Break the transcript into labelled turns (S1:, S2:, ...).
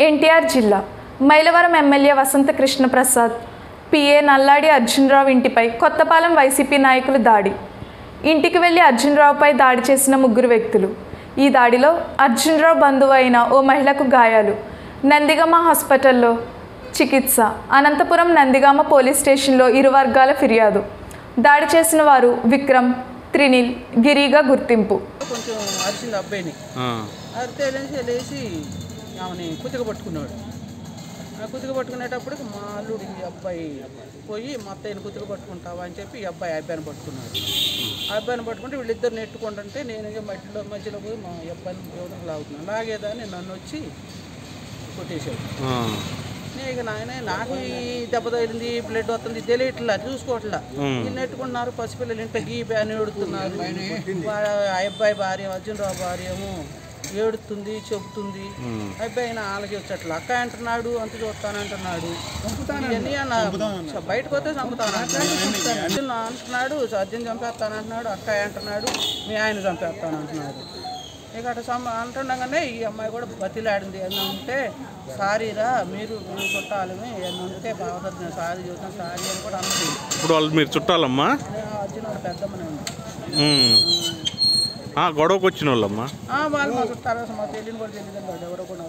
S1: ఎన్టీఆర్ జిల్లా. Mylavaram MLA Vasantha Krishna Prasad PA Nalladi Arjunarao ఇంటిపై Kothapalem YCP నాయకులు దాడి. ఇంటికి వెళ్ళి అర్జునరావుపై దాడి చేసిన ముగ్గురు వ్యక్తులు. ఈ దాడిలో అర్జునరావు బంధువు అయిన ఓ మహిళకు గాయాలు. నందిగమ హాస్పిటల్లో చికిత్స. అనంతపురం నందిగామ పోలీస్ స్టేషన్లో ఇరు వర్గాల ఫిర్యాదు. దాడి చేసిన వారు విక్రమ్ త్రినిల్ గిరిగా గుర్తింపు.
S2: కొంచెం లేచి ఆమెని కుతిక పట్టుకున్నాడు. ఆ కుతిక పట్టుకునేటప్పుడు మా అల్లుడు ఈ అబ్బాయి పోయి మా అత్తయ్యని కుతిక పట్టుకుంటావా? అని చెప్పి ఈ అబ్బాయి అబ్బాయిని పట్టుకున్నాడు. ఆ అబ్బాయిని పట్టుకుంటే వీళ్ళిద్దరు నెట్టుకుంటుంటే నేను ఇక మధ్యలో మధ్యలో పోయి మా అబ్బాయిని ఎవరికి లాగుతున్నాను లాగేదాన్ని నన్ను వచ్చి కొట్టేశాడు. నేను ఇక నాయన నాకు ఈ దెబ్బ తగిలింది బ్లడ్ వస్తుంది తెలియట్లా చూసుకోవట్లా. ఈ నెట్టుకున్నారు పసిపిల్లలు ఇంట్లో గీ బ్యాన్ ఏడుతున్నారు. వా- ఆ అబ్బాయి భార్య అర్జునరావు భార్య ఏమో ఏడుతుంది చెబుతుంది అబ్బాయి నా వాళ్ళకి వచ్చట్లా అక్క అంటున్నాడు అంత చూస్తానంటున్నాడు. ఇవన్నీ అన్న బయటకు వస్తే చంపుతాను అంటున్నాడు. అర్జున్ అంటున్నాడు అర్జున్ చంపేస్తాను అంటున్నాడు అక్క అంటున్నాడు మీ ఆయన చంపేస్తాను అంటున్నాడు. ఇక అటు సమ అంటుండగానే ఈ అమ్మాయి కూడా బతిలాడింది. ఏమన్నా ఉంటే సారీరా మీరు మీరు చుట్టాలమే ఏమన్నా ఉంటే బాగుంటుంది నేను సారీ చూస్తాను సారీ అని కూడా అన్నది.
S3: ఇప్పుడు వాళ్ళు మీరు చుట్టాలమ్మా?
S2: అర్జున్ వాళ్ళ
S3: గొడవకు వచ్చిన వాళ్ళమ్మా
S2: వాళ్ళు మా తెలియని కూడా తెలియదు. ఎవరో కూడా.